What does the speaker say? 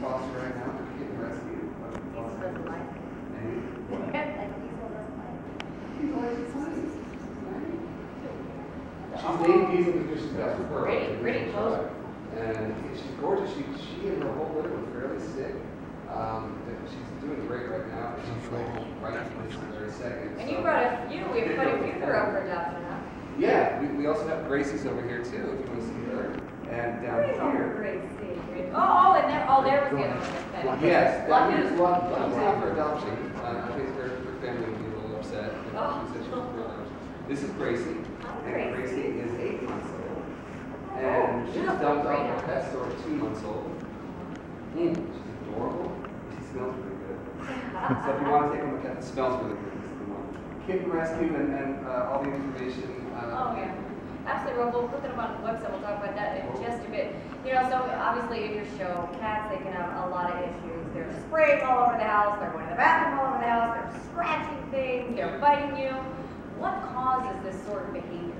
foster right now for kitten rescue. Diesel foster. doesn't like. And Like Diesel doesn't like. he's. She's named Diesel because she's got her. Pretty, pretty close. And she's gorgeous. She, she and her whole litter were fairly sick. Um, she's doing great right now. and She's going home right this very second. And you brought a few, we have quite a few that are up for adoption, huh? Yeah, we, we also have Gracie's over here too, if you want to see her. And down here. Great, Steve, great. Oh, oh, and there, oh, was the other one. Yes, down Lucki. here is Lucki. Lucki's out for adoption. Uh, I think her, her family would be a little upset. if Oh. She said she was for adoption. This is Gracie. Hi, And Gracie. Gracie is eight months old. Oh, And she was dumped great off at animal. pet store two months old. Mm, she's adorable. She smells really good. So if you want to take a look at it, it smells really good. This is the one. Kitten rescue and, and uh, all the information. uh, Oh, yeah. Absolutely, well, we'll put them on the website, we'll talk about that You know, so obviously in your show, cats, they can have a lot of issues. They're spraying all over the house, they're going to the bathroom all over the house, they're scratching things, they're biting you. What causes this sort of behavior?